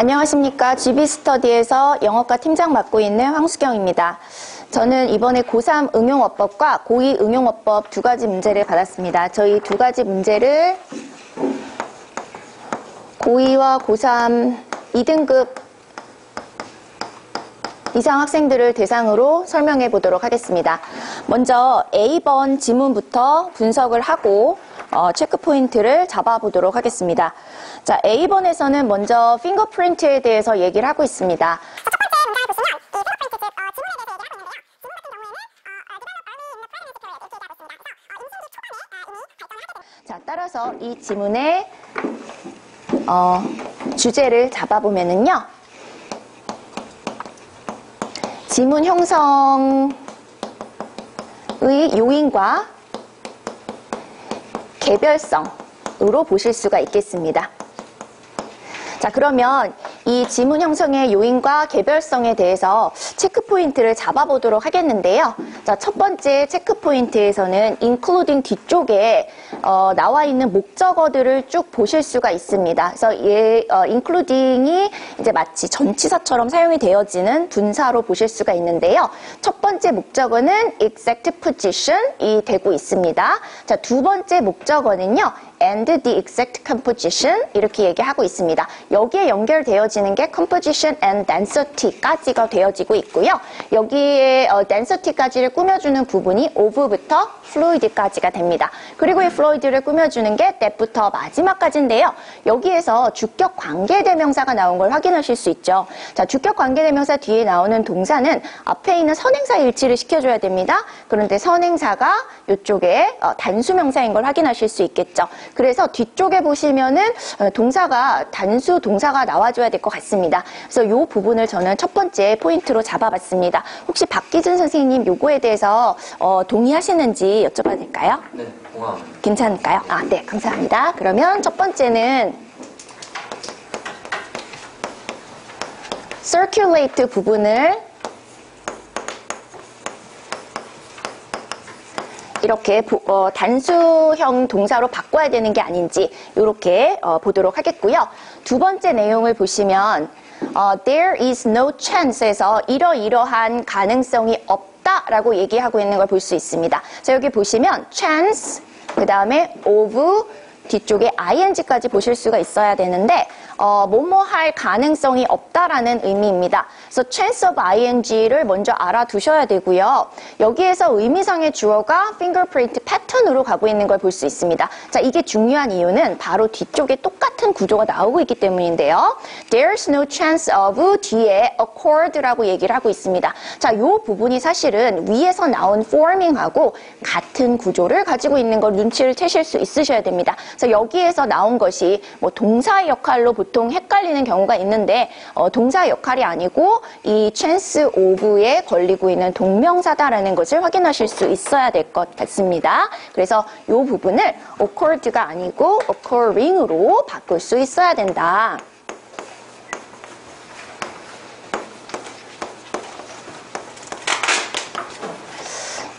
안녕하십니까. GB스터디에서 영어과 팀장 맡고 있는 황수경입니다. 저는 이번에 고3 응용어법과 고2 응용어법 두 가지 문제를 받았습니다. 저희 두 가지 문제를 고2와 고3 2등급 이상 학생들을 대상으로 설명해 보도록 하겠습니다. 먼저 A번 지문부터 분석을 하고 어, 체크 포인트를 잡아보도록 하겠습니다. 자, A번에서는 먼저 핑거프린트에 대해서 얘기를 하고 있습니다. 자, 따라서 이 지문의 어, 주제를 잡아보면은요. 지문 형성의 요인과 개별성으로 보실 수가 있겠습니다. 자, 그러면 이 지문 형성의 요인과 개별성에 대해서 체크 포인트를 잡아보도록 하겠는데요. 자, 첫 번째 체크 포인트에서는 including 뒤쪽에 어, 나와 있는 목적어들을 쭉 보실 수가 있습니다. 그래서 얘 어, including이 이제 마치 전치사처럼 사용이 되어지는 분사로 보실 수가 있는데요. 첫 번째 목적어는 exact position이 되고 있습니다. 자, 두 번째 목적어는요. and the exact composition 이렇게 얘기하고 있습니다. 여기에 연결되어지는 게 composition and density까지가 되어지고 있고요. 여기에 어, density까지를 꾸며주는 부분이 of부터 fluid까지가 됩니다. 그리고 이 fluid를 꾸며주는 게 that부터 마지막까지인데요. 여기에서 주격 관계대명사가 나온 걸 확인하실 수 있죠. 자, 주격 관계대명사 뒤에 나오는 동사는 앞에 있는 선행사 일치를 시켜줘야 됩니다. 그런데 선행사가 이쪽에 어, 단수명사인 걸 확인하실 수 있겠죠. 그래서 뒤쪽에 보시면은 어, 동사가 단수 동사가 나와줘야 될 것 같습니다. 그래서 이 부분을 저는 첫 번째 포인트로 잡아봤습니다. 혹시 박기준 선생님 요거에 대해 서 어, 동의하시는지 여쭤봐도 될까요? 네, 공항. 괜찮을까요? 아, 네, 감사합니다. 그러면 첫 번째는 circulate 부분을 이렇게 보- 어, 단수형 동사로 바꿔야 되는 게 아닌지 이렇게 어, 보도록 하겠고요. 두 번째 내용을 보시면 어, there is no chance에서 이러이러한 가능성이 없 다라고 얘기하고 있는 걸 볼 수 있습니다. 자 여기 보시면 chance 그 다음에 of 뒤쪽에 ing까지 보실 수가 있어야 되는데 어, 뭐뭐 할 가능성이 없다라는 의미입니다. 그래서 chance of ing를 먼저 알아두셔야 되고요. 여기에서 의미상의 주어가 fingerprint 패턴으로 가고 있는 걸 볼 수 있습니다. 자, 이게 중요한 이유는 바로 뒤쪽에 똑같은 구조가 나오고 있기 때문인데요. There's no chance of 뒤에 accord라고 얘기를 하고 있습니다. 자, 이 부분이 사실은 위에서 나온 forming하고 같은 구조를 가지고 있는 걸 눈치를 채실 수 있으셔야 됩니다. 그래서 여기에서 나온 것이 뭐 동사의 역할로 보통 헷갈리는 경우가 있는데 어, 동사 역할이 아니고 이 chance of에 걸리고 있는 동명사다라는 것을 확인하실 수 있어야 될 것 같습니다. 그래서 이 부분을 occurred가 아니고 occurring으로 바꿀 수 있어야 된다.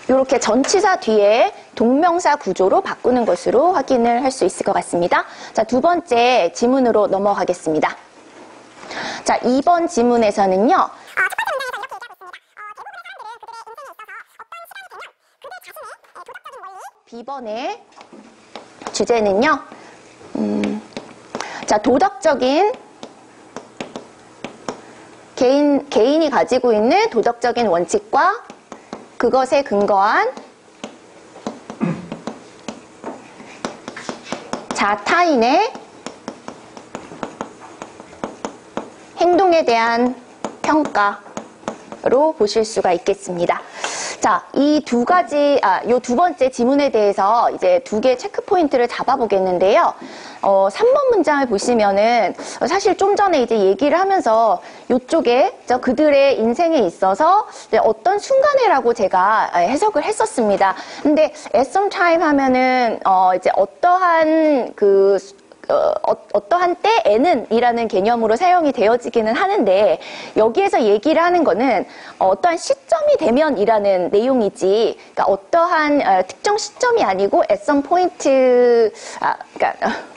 이렇게 전치사 뒤에 동명사 구조로 바꾸는 것으로 확인을 할 수 있을 것 같습니다. 자, 두 번째 지문으로 넘어가겠습니다. 자, 2번 지문에서는요. B번의 주제는요. 음, 자, 도덕적인 개인, 개인이 가지고 있는 도덕적인 원칙과 그것에 근거한 자타인의 행동에 대한 평가로 보실 수가 있겠습니다. 자, 이 두 가지, 아, 요 두 번째 지문에 대해서 이제 두 개 체크 포인트를 잡아보겠는데요. 어, 3번 문장을 보시면은 사실 좀 전에 이제 얘기를 하면서 요쪽에 저 그들의 인생에 있어서 이제 어떤 순간에라고 제가 해석을 했었습니다. 근데 at some time 하면은 어, 이제 어떠한 그 어, 떠한 때에는 이라는 개념으로 사용이 되어지기는 하는데 여기에서 얘기를 하는 거는 어, 떠한 시점이 되면 이라는 내용이지 그러니까 어떠한 어, 특정 시점이 아니고 at some point 아, 그러니까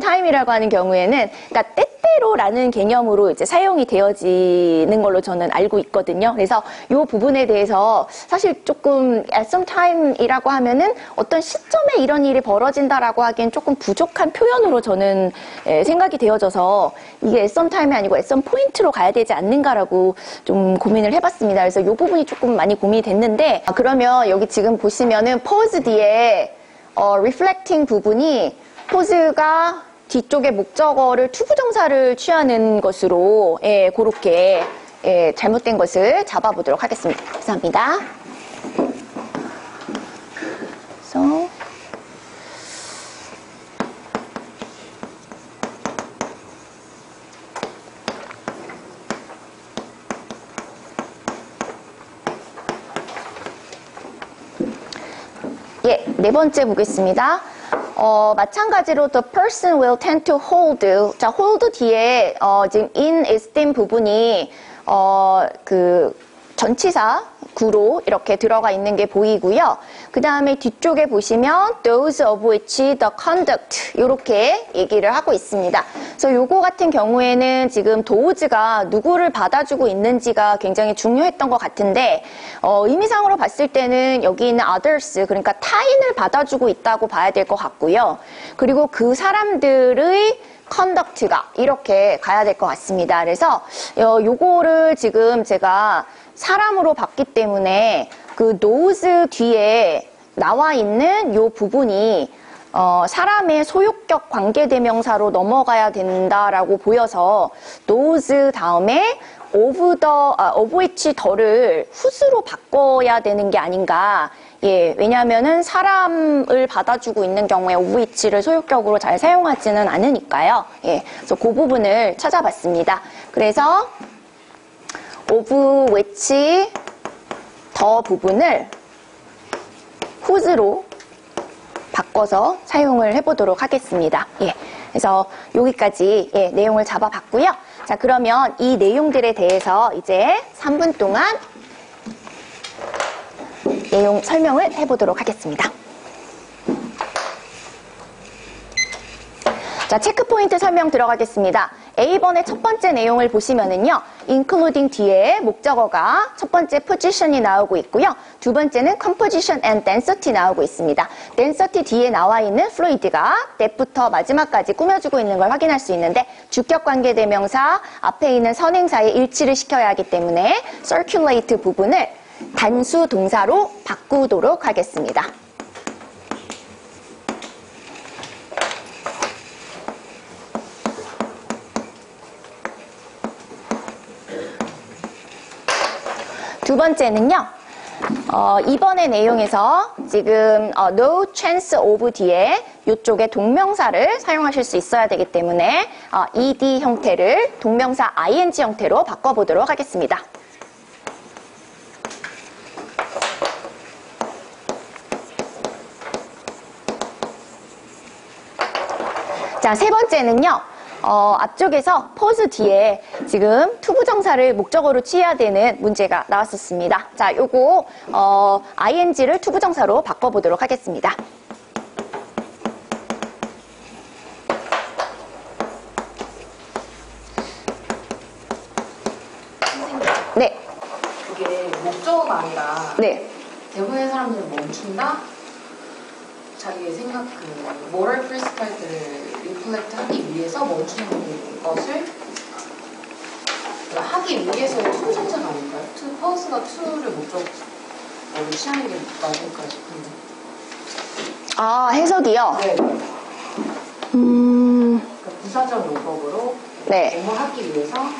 time이라고 하는 경우에는 그러니까 때때 통째로라는 개념으로 이제 사용이 되어지는 걸로 저는 알고 있거든요. 그래서 이 부분에 대해서 사실 조금 at some time이라고 하면은 어떤 시점에 이런 일이 벌어진다라고 하기엔 조금 부족한 표현으로 저는 예, 생각이 되어져서 이게 at some time이 아니고 at some point로 가야 되지 않는가라고 좀 고민을 해봤습니다. 그래서 이 부분이 조금 많이 고민이 됐는데 아, 그러면 여기 지금 보시면은 pause 뒤에 어, reflecting 부분이 pause가 뒤쪽에 목적어를 투부정사를 취하는 것으로 예, 그렇게 예, 잘못된 것을 잡아보도록 하겠습니다. 감사합니다. 그래서 예, 네 번째 보겠습니다. 어, 마찬가지로 the person will tend to hold. 자, hold 뒤에 어, 지금 in esteem 부분이 어, 그 전치사 구로 이렇게 들어가 있는 게 보이고요. 그 다음에 뒤쪽에 보시면 those of which the conduct 이렇게 얘기를 하고 있습니다. 그래서 요거 같은 경우에는 지금 도우즈가 누구를 받아주고 있는지가 굉장히 중요했던 것 같은데 어, 의미상으로 봤을 때는 여기 있는 others 그러니까 타인을 받아주고 있다고 봐야 될 것 같고요. 그리고 그 사람들의 conduct가 이렇게 가야 될 것 같습니다. 그래서 어, 요거를 지금 제가 사람으로 봤기 때문에 그 those 뒤에 나와 있는 요 부분이 어, 사람의 소유격 관계대명사로 넘어가야 된다라고 보여서 those 다음에 of the, 아, of which the를 whose로 바꿔야 되는 게 아닌가. 예, 왜냐면은 사람을 받아주고 있는 경우에 of which를 소유격으로 잘 사용하지는 않으니까요. 예, 그래서 그 부분을 찾아봤습니다. 그래서 of which the 부분을 whose로 바꿔서 사용을 해보도록 하겠습니다. 예. 그래서 여기까지 예, 내용을 잡아봤고요. 자, 그러면 이 내용들에 대해서 이제 3분 동안 내용 설명을 해보도록 하겠습니다. 자, 체크포인트 설명 들어가겠습니다. A번의 첫 번째 내용을 보시면은요, including 뒤에 목적어가 첫 번째 position이 나오고 있고요. 두 번째는 composition and density 나오고 있습니다. density 뒤에 나와 있는 fluid가 that부터 마지막까지 꾸며주고 있는 걸 확인할 수 있는데 주격 관계 대명사 앞에 있는 선행사에 일치를 시켜야 하기 때문에 circulate 부분을 단수 동사로 바꾸도록 하겠습니다. 번째는요. 어, 이번의 내용에서 지금 어, no chance of 뒤에 이쪽에 동명사를 사용하실 수 있어야 되기 때문에 어, ed 형태를 동명사 ing 형태로 바꿔보도록 하겠습니다. 자, 세 번째는요. 어, 앞쪽에서 pause 뒤에 지금 투부정사를 목적어로 취해야 되는 문제가 나왔었습니다. 자, 요거 어, ing를 투부정사로 바꿔보도록 하겠습니다. 네, 그게 목적어가 아니라 네. 대부분의 사람들은 멈춘다? 자기의 생각 그 moral precepts를 reflect 하기 위해서 멈추는 것을 그러니까 하기 위해서의 투정사가 아닐까요? to, pause가 to를 목적어로 취하는 게 맞을까 싶은데 아, 해석이요? 네. 음, 그러니까 부사적 용법으로 네. 뭐뭐 하기 위해서 음.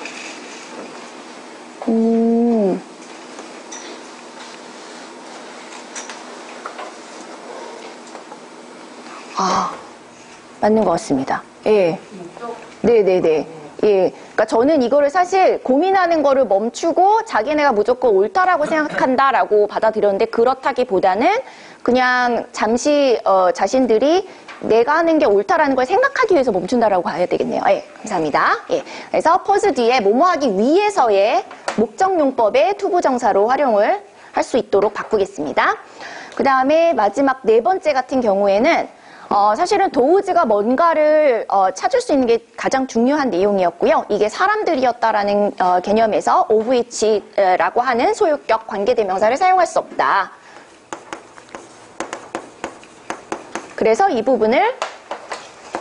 아, 맞는 것 같습니다. 예. 네네네. 예. 그러니까 저는 이거를 사실 고민하는 거를 멈추고 자기네가 무조건 옳다라고 생각한다라고 받아들였는데 그렇다기보다는 그냥 잠시 어, 자신들이 내가 하는 게 옳다라는 걸 생각하기 위해서 멈춘다라고 봐야 되겠네요. 예, 감사합니다. 예, 그래서 pause 뒤에 뭐뭐하기 위해서의 목적용법의 투부정사로 활용을 할 수 있도록 바꾸겠습니다. 그 다음에 마지막 네 번째 같은 경우에는 어, 사실은 도우즈가 뭔가를 어, 찾을 수 있는 게 가장 중요한 내용이었고요. 이게 사람들이었다라는 어, 개념에서 which라고 하는 소유격 관계대명사를 사용할 수 없다. 그래서 이 부분을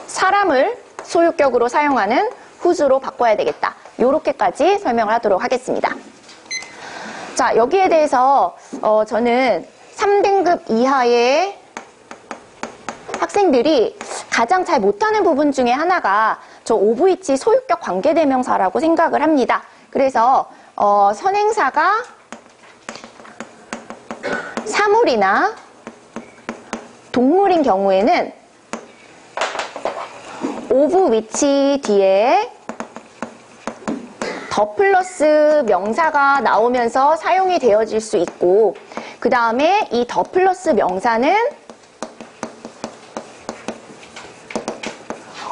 사람을 소유격으로 사용하는 whose로 바꿔야 되겠다. 이렇게까지 설명을 하도록 하겠습니다. 자, 여기에 대해서 어, 저는 3등급 이하의 학생들이 가장 잘 못하는 부분 중에 하나가 저 of which 소유격 관계대명사라고 생각을 합니다. 그래서 어, 선행사가 사물이나 동물인 경우에는 of which 뒤에 the 플러스 명사가 나오면서 사용이 되어질 수 있고 그 다음에 이 the 플러스 명사는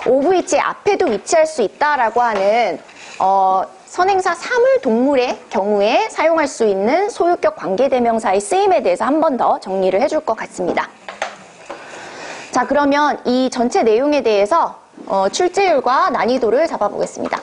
of which 앞에도 위치할 수 있다라고 하는 어, 선행사 사물 동물의 경우에 사용할 수 있는 소유격 관계대명사의 쓰임에 대해서 한 번 더 정리를 해줄 것 같습니다. 자 그러면 이 전체 내용에 대해서 어, 출제율과 난이도를 잡아보겠습니다.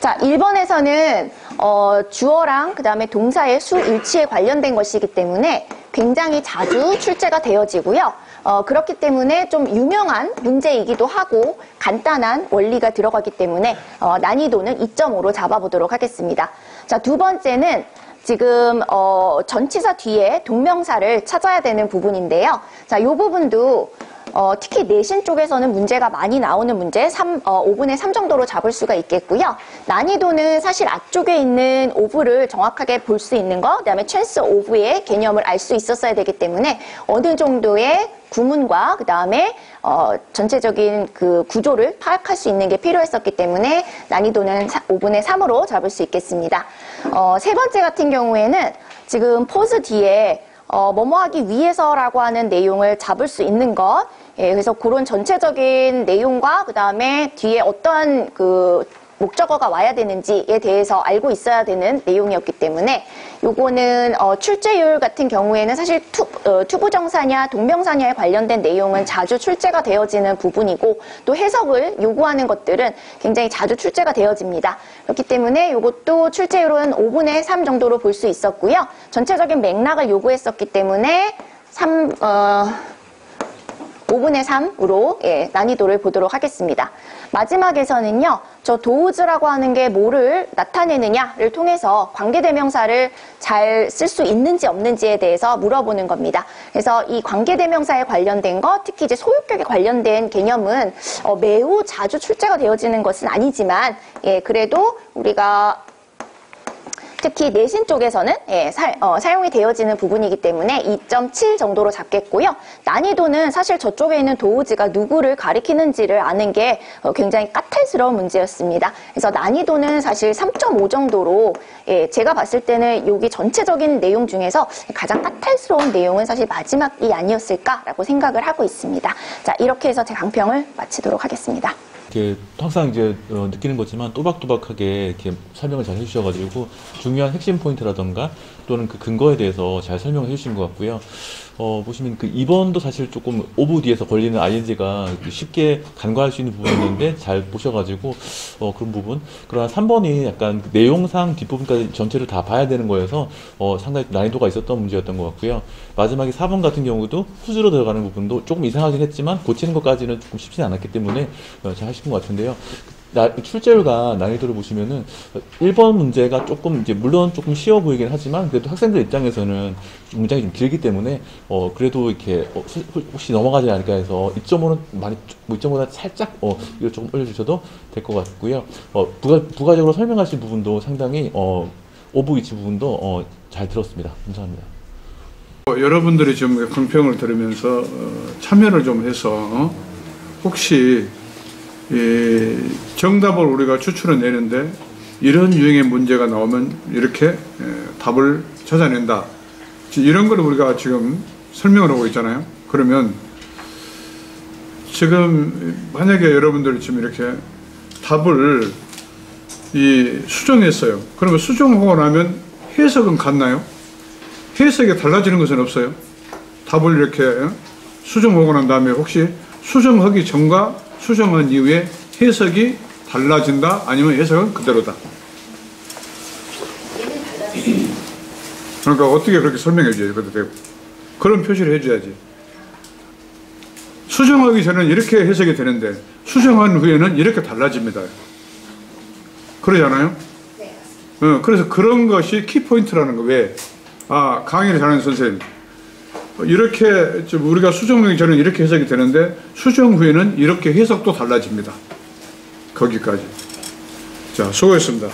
자, 1번에서는 어, 주어랑 그 다음에 동사의 수 일치에 관련된 것이기 때문에 굉장히 자주 출제가 되어지고요. 어, 그렇기 때문에 좀 유명한 문제이기도 하고 간단한 원리가 들어가기 때문에 어, 난이도는 2.5로 잡아보도록 하겠습니다. 자, 두 번째는 지금 어, 전치사 뒤에 동명사를 찾아야 되는 부분인데요. 자, 이 부분도 어, 특히 내신 쪽에서는 문제가 많이 나오는 문제 3, 어, 5분의 3 정도로 잡을 수가 있겠고요. 난이도는 사실 앞쪽에 있는 오브를 정확하게 볼 수 있는 거, 그 다음에 찬스 오브의 개념을 알 수 있었어야 되기 때문에 어느 정도의 구문과 그 다음에 어, 전체적인 그 구조를 파악할 수 있는 게 필요했었기 때문에 난이도는 5분의 3으로 잡을 수 있겠습니다. 어, 세 번째 같은 경우에는 지금 pause 뒤에 어, 뭐뭐 하기 위해서라고 하는 내용을 잡을 수 있는 것. 예, 그래서 그런 전체적인 내용과 그 다음에 뒤에 어떠한 그 목적어가 와야 되는지에 대해서 알고 있어야 되는 내용이었기 때문에 요거는 어, 출제율 같은 경우에는 사실 투, 어, 투부정사냐 동명사냐에 관련된 내용은 자주 출제가 되어지는 부분이고 또 해석을 요구하는 것들은 굉장히 자주 출제가 되어집니다. 그렇기 때문에 요것도 출제율은 5분의 3 정도로 볼 수 있었고요. 전체적인 맥락을 요구했었기 때문에 3, 어, 5분의 3으로 예, 난이도를 보도록 하겠습니다. 마지막에서는요, 저 도우즈라고 하는 게 뭐를 나타내느냐를 통해서 관계대명사를 잘 쓸 수 있는지 없는지에 대해서 물어보는 겁니다. 그래서 이 관계대명사에 관련된 것, 특히 이제 소유격에 관련된 개념은 어, 매우 자주 출제가 되어지는 것은 아니지만, 예, 그래도 우리가 특히 내신 쪽에서는 예, 사, 어, 용이 되어지는 부분이기 때문에 2.7 정도로 잡겠고요. 난이도는 사실 저쪽에 있는 도우지가 누구를 가리키는지를 아는 게 어, 굉장히 까탈스러운 문제였습니다. 그래서 난이도는 사실 3.5 정도로 예, 제가 봤을 때는 여기 전체적인 내용 중에서 가장 까탈스러운 내용은 사실 마지막이 아니었을까라고 생각을 하고 있습니다. 자 이렇게 해서 제 강평을 마치도록 하겠습니다. 이렇게 항상 이제 어, 느끼는 거지만 또박또박하게 이렇게 설명을 잘 해주셔가지고 중요한 핵심 포인트라던가 또는 그 근거에 대해서 잘 설명을 해주신 것 같고요. 어, 보시면 그 2번도 사실 조금 of 뒤에서 걸리는 ing가 쉽게 간과할 수 있는 부분인데 잘 보셔가지고 어, 그런 부분. 그러나 3번이 약간 내용상 뒷부분까지 전체를 다 봐야 되는 거여서 어, 상당히 난이도가 있었던 문제였던 것 같고요. 마지막에 4번 같은 경우도 후즈로 들어가는 부분도 조금 이상하긴 했지만 고치는 것까지는 조금 쉽지 않았기 때문에 어, 잘 하신 것 같은데요. 나, 출제율과 난이도를 보시면은 1번 문제가 조금 이제 물론 조금 쉬워 보이긴 하지만 그래도 학생들 입장에서는 문장이 좀 길기 때문에 어 그래도 이렇게 어, 수- 혹시 넘어가지 않을까 해서 2.5는 많이 뭐 2.5보다 살짝 어 이걸 조금 올려주셔도 될 것 같고요. 어 부가 부가적으로 설명하신 부분도 상당히 어 of which 부분도 어 잘 들었습니다. 감사합니다. 어, 여러분들이 지금 강평을 들으면서 어, 참여를 좀 해서 어, 혹시 이 정답을 우리가 추출해 내는데 이런 유형의 문제가 나오면 이렇게 에, 답을 찾아낸다. 지- 이런 걸 우리가 지금 설명을 하고 있잖아요. 그러면 지금 만약에 여러분들이 지금 이렇게 답을 이 수정했어요. 그러면 수정하고 나면 해석은 같나요? 해석이 달라지는 것은 없어요. 답을 이렇게 어? 수정하고 난 다음에 혹시 수정하기 전과 수정한 이후에 해석이 달라진다? 아니면 해석은 그대로다? 그러니까 어떻게 그렇게 설명해 줘야 되고 그런 표시를 해줘야지. 수정하기 전에는 이렇게 해석이 되는데 수정한 후에는 이렇게 달라집니다. 그러잖아요? 어, 그래서 그런 것이 키포인트라는 거. 왜? 아, 강의를 잘하는 선생님. 이렇게 좀 우리가 수정하기 전에 이렇게 해석이 되는데 수정 후에는 이렇게 해석도 달라집니다. 거기까지. 자, 수고했습니다.